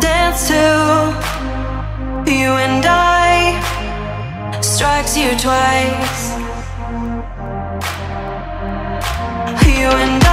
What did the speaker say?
Dance to you and I strikes you twice. You and I.